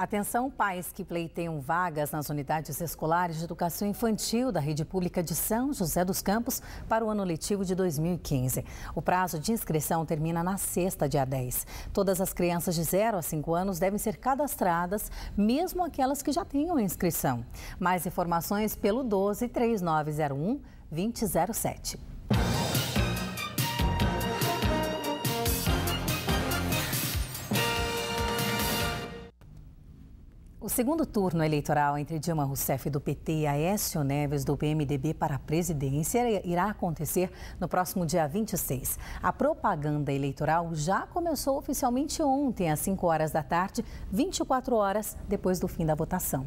Atenção, pais que pleiteiam vagas nas unidades escolares de educação infantil da rede pública de São José dos Campos para o ano letivo de 2015. O prazo de inscrição termina na sexta, dia 10. Todas as crianças de 0 a 5 anos devem ser cadastradas, mesmo aquelas que já tenham inscrição. Mais informações pelo 12 3901 2007. O segundo turno eleitoral entre Dilma Rousseff do PT e Aécio Neves do PMDB para a presidência irá acontecer no próximo dia 26. A propaganda eleitoral já começou oficialmente ontem, às 5 horas da tarde, 24 horas depois do fim da votação.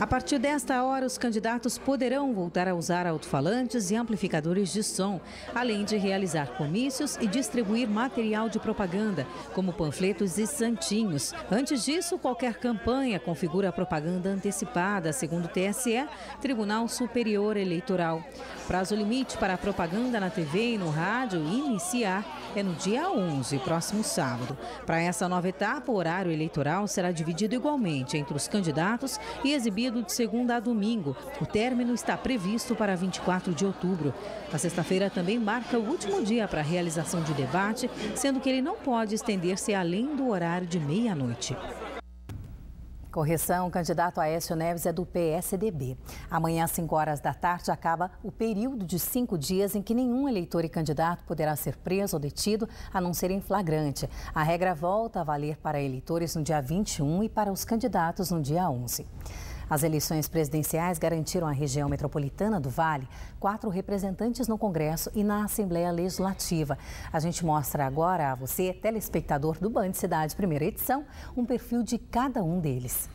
A partir desta hora, os candidatos poderão voltar a usar alto-falantes e amplificadores de som, além de realizar comícios e distribuir material de propaganda, como panfletos e santinhos. Antes disso, qualquer campanha configura propaganda antecipada, segundo o TSE, Tribunal Superior Eleitoral. Prazo limite para a propaganda na TV e no rádio iniciar é no dia 11, próximo sábado. Para essa nova etapa, o horário eleitoral será dividido igualmente entre os candidatos e exibido de segunda a domingo. O término está previsto para 24 de outubro. A sexta-feira também marca o último dia para a realização de debate, sendo que ele não pode estender-se além do horário de meia-noite. Correção, o candidato Aécio Neves é do PSDB. Amanhã, às 5 horas da tarde, acaba o período de cinco dias em que nenhum eleitor e candidato poderá ser preso ou detido, a não ser em flagrante. A regra volta a valer para eleitores no dia 21 e para os candidatos no dia 11. As eleições presidenciais garantiram à região metropolitana do Vale quatro representantes no Congresso e na Assembleia Legislativa. A gente mostra agora a você, telespectador do Band Cidade Primeira Edição, um perfil de cada um deles.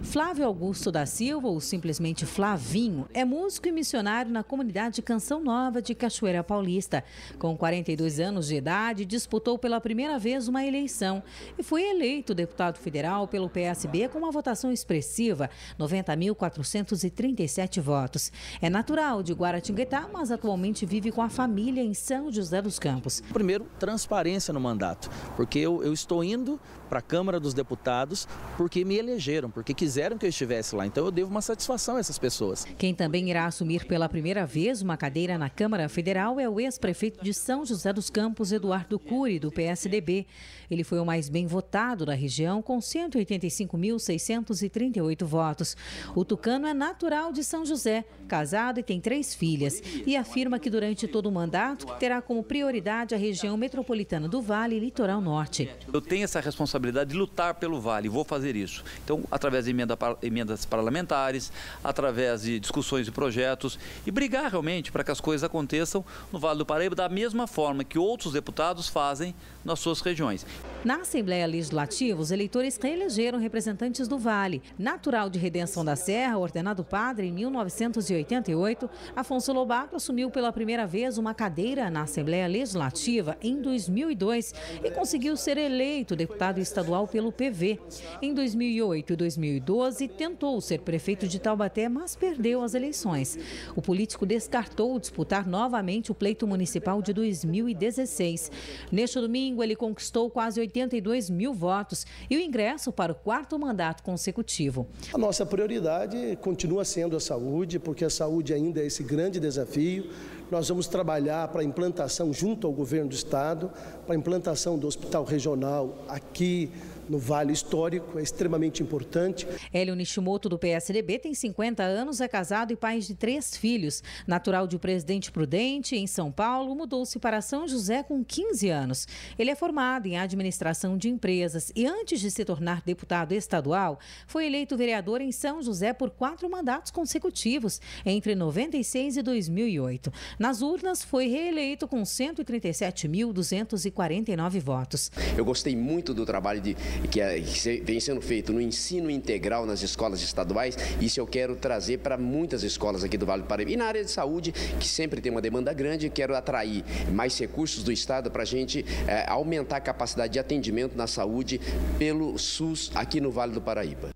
Flávio Augusto da Silva, ou simplesmente Flavinho, é músico e missionário na comunidade Canção Nova de Cachoeira Paulista. Com 42 anos de idade, disputou pela primeira vez uma eleição e foi eleito deputado federal pelo PSB com uma votação expressiva, 90.437 votos. É natural de Guaratinguetá, mas atualmente vive com a família em São José dos Campos. Primeiro, transparência no mandato, porque eu, eu estou indo para a Câmara dos Deputados porque me elegeram, porque quiseram que eu estivesse lá. Então eu devo uma satisfação a essas pessoas. Quem também irá assumir pela primeira vez uma cadeira na Câmara Federal é o ex-prefeito de São José dos Campos, Eduardo Cury, do PSDB. Ele foi o mais bem votado da região, com 185.638 votos. O tucano é natural de São José, casado e tem três filhas, e afirma que durante todo o mandato terá como prioridade a região metropolitana do Vale e Litoral Norte. Eu tenho essa responsabilidade responsabilidade de lutar pelo Vale, vou fazer isso. Então, através de emenda, emendas parlamentares, através de discussões de projetos e brigar realmente para que as coisas aconteçam no Vale do Paraíba da mesma forma que outros deputados fazem nas suas regiões. Na Assembleia Legislativa, os eleitores reelegeram representantes do Vale. Natural de Redenção da Serra, ordenado padre em 1988, Afonso Lobato assumiu pela primeira vez uma cadeira na Assembleia Legislativa em 2002 e conseguiu ser eleito deputado estadual pelo PV. Em 2008 e 2012, tentou ser prefeito de Taubaté, mas perdeu as eleições. O político descartou disputar novamente o pleito municipal de 2016. Neste domingo, ele conquistou quase 82 mil votos e o ingresso para o quarto mandato consecutivo. A nossa prioridade continua sendo a saúde, porque a saúde ainda é esse grande desafio. Nós vamos trabalhar para a implantação junto ao governo do estado, para a implantação do hospital regional aqui no Vale Histórico, é extremamente importante. Hélio Nishimoto, do PSDB, tem 50 anos, é casado e pai de três filhos. Natural de Presidente Prudente, em São Paulo, mudou-se para São José com 15 anos. Ele é formado em administração de empresas e, antes de se tornar deputado estadual, foi eleito vereador em São José por quatro mandatos consecutivos, entre 96 e 2008. Nas urnas, foi reeleito com 137.249 votos. Eu gostei muito do trabalho de que, que vem sendo feito no ensino integral nas escolas estaduais. Isso eu quero trazer para muitas escolas aqui do Vale do Paraíba. E na área de saúde, que sempre tem uma demanda grande, quero atrair mais recursos do Estado para a gente é, aumentar a capacidade de atendimento na saúde pelo SUS aqui no Vale do Paraíba.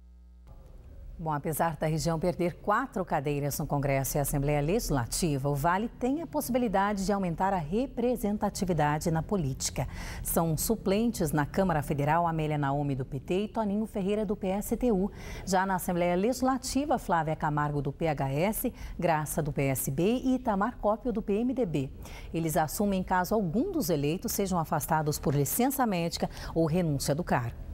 Bom, apesar da região perder quatro cadeiras no Congresso e Assembleia Legislativa, o Vale tem a possibilidade de aumentar a representatividade na política. São suplentes na Câmara Federal Amélia Naomi do PT e Toninho Ferreira do PSTU. Já na Assembleia Legislativa, Flávia Camargo do PHS, Graça do PSB e Itamar Cópio do PMDB. Eles assumem caso algum dos eleitos sejam afastados por licença médica ou renúncia do cargo.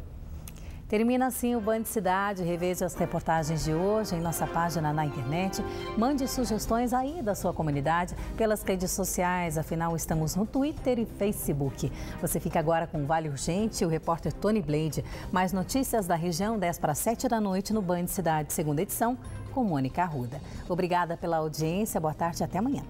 Termina assim o Band Cidade. Reveja as reportagens de hoje em nossa página na internet. Mande sugestões aí da sua comunidade pelas redes sociais. Afinal, estamos no Twitter e Facebook. Você fica agora com o Vale Urgente e o repórter Tony Blade. Mais notícias da região 10 para 7 da noite no Band Cidade, segunda edição, com Mônica Arruda. Obrigada pela audiência. Boa tarde e até amanhã.